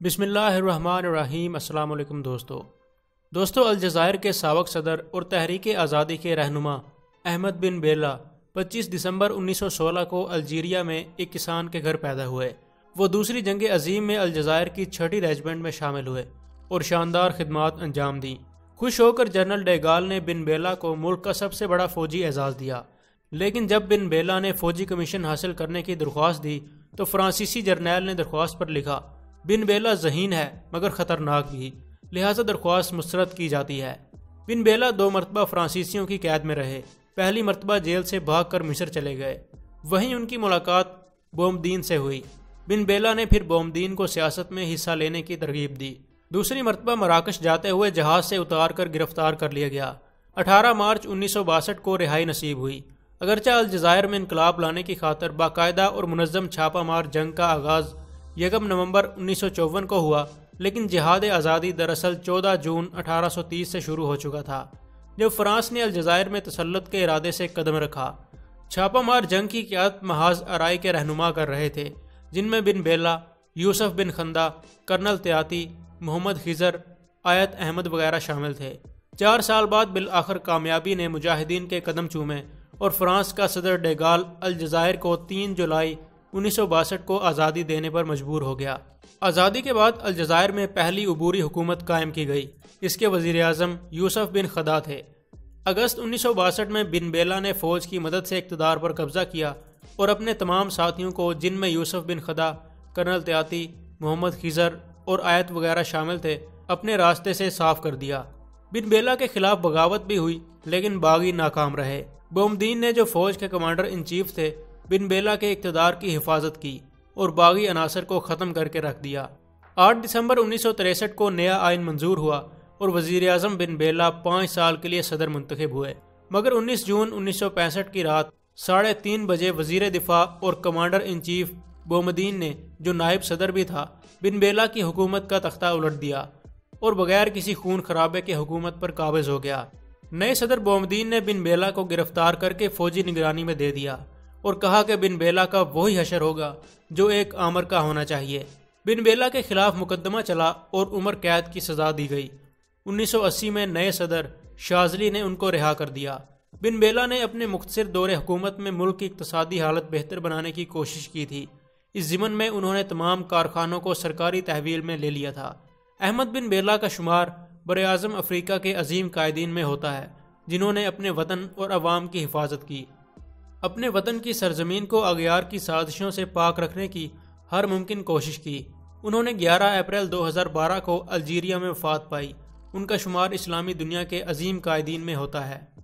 بسم اللہ الرحمن الرحیم۔ السلام علیکم دوستو۔ دوستو، الجزائر کے سابق صدر اور تحریک آزادی کے رہنما احمد بن بیلا پچیس دسمبر انیس سو سولہ کو الجیریا میں ایک کسان کے گھر پیدا ہوئے۔ وہ دوسری جنگ عظیم میں الجزائر کی چھٹی ریجمنٹ میں شامل ہوئے اور شاندار خدمات انجام دیں۔ خوش ہو کر جنرل ڈیگال نے بن بیلا کو ملک کا سب سے بڑا فوجی اعزاز دیا۔ لیکن جب بن بیلا نے فوجی کمیشن حاصل کرنے کی درخواست دی تو فرانسیسی جرنیل نے درخواست پر لکھا بن بیلا ذہین ہے، مگر خطرناک بھی۔ لہٰذا درخواست مسترد کی جاتی ہے۔ بن بیلا دو مرتبہ فرانسیسیوں کی قید میں رہے۔ پہلی مرتبہ جیل سے بھاگ کر مصر چلے گئے۔ وہیں ان کی ملاقات بومدین سے ہوئی۔ بن بیلا نے پھر بومدین کو سیاست میں حصہ لینے کی ترغیب دی۔ دوسری مرتبہ مراکش جاتے ہوئے جہاز سے اتار کر گرفتار کر لیا گیا۔ اٹھارہ مارچ انیس سو باسٹھ کو رہائی نصیب ہوئی۔ اگرچہ الجزائر میں انقلاب لانے کی خاطر باقاعدہ اور منظم چھاپہ مار جنگ کا آغاز یکم نومبر انیس سو چوون کو ہوا، لیکن جہاد آزادی دراصل چودہ جون اٹھارہ سو تیس سے شروع ہو چکا تھا، جب فرانس نے الجزائر میں تسلط کے ارادے سے قدم رکھا۔ چھاپہ مار جنگ کی قیادت محاذ آرائی کے رہنما کر رہے تھے، جن میں بن بیلا، یوسف بن خندہ، کرنل تیاتی، محمد خزر آیت احمد وغیرہ شامل تھے۔ چار سال بعد بالآخر کامیابی نے مجاہدین کے قدم چومے اور فرانس کا صدر ڈیگال الجزائر کو تین جولائی انیس سو باسٹھ کو آزادی دینے پر مجبور ہو گیا۔ آزادی کے بعد الجزائر میں پہلی عبوری حکومت قائم کی گئی۔ اس کے وزیر اعظم یوسف بن خدا تھے۔ اگست انیس سو باسٹھ میں بن بیلا نے فوج کی مدد سے اقتدار پر قبضہ کیا اور اپنے تمام ساتھیوں کو جن میں یوسف بن خدا، کرنل تیاتی، محمد خزر اور آیت وغیرہ شامل تھے، اپنے راستے سے صاف کر دیا۔ بن بیلا کے خلاف بغاوت بھی ہوئی، لیکن باغی ناکام رہے۔ بومدین نے جو فوج کے کمانڈر ان چیف تھے بن بیلا کے اقتدار کی حفاظت کی اور باغی عناصر کو ختم کر کے رکھ دیا۔ آٹھ دسمبر انیس سو تریسٹھ کو نیا آئین منظور ہوا اور وزیر اعظم بن بیلا پانچ سال کے لیے صدر منتخب ہوئے۔ مگر انیس جون انیس سو پینسٹھ کی رات ساڑھے تین بجے وزیر دفاع اور کمانڈر ان چیف بومدین نے، جو نائب صدر بھی تھا، بن بیلا کی حکومت کا تختہ الٹ دیا اور بغیر کسی خون خرابے کے حکومت پر قابض ہو گیا۔ نئے صدر بومدین نے بن بیلا کو گرفتار کر کے فوجی نگرانی میں دے دیا۔ اور کہا کہ بن بیلا کا وہی حشر ہوگا جو ایک آمر کا ہونا چاہیے۔ بن بیلا کے خلاف مقدمہ چلا اور عمر قید کی سزا دی گئی۔ انیس سو اسی میں نئے صدر شازلی نے ان کو رہا کر دیا۔ بن بیلا نے اپنے مختصر دور حکومت میں ملک کی اقتصادی حالت بہتر بنانے کی کوشش کی تھی۔ اس ضمن میں انہوں نے تمام کارخانوں کو سرکاری تحویل میں لے لیا تھا۔ احمد بن بیلا کا شمار بر اعظم افریقہ کے عظیم قائدین میں ہوتا ہے، جنہوں نے اپنے وطن اور عوام کی حفاظت کی۔ اپنے وطن کی سرزمین کو اغیار کی سازشوں سے پاک رکھنے کی ہر ممکن کوشش کی۔ انہوں نے گیارہ اپریل دو ہزار بارہ کو الجیریا میں وفات پائی۔ ان کا شمار اسلامی دنیا کے عظیم قائدین میں ہوتا ہے۔